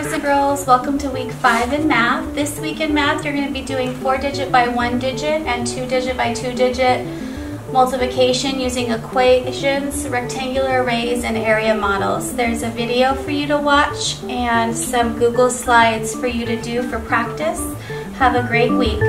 girls, welcome to week five in math. This week in math you're going to be doing four digit by one digit and two digit by two digit multiplication using equations, rectangular arrays, and area models. There's a video for you to watch and some Google Slides for you to do for practice. Have a great week.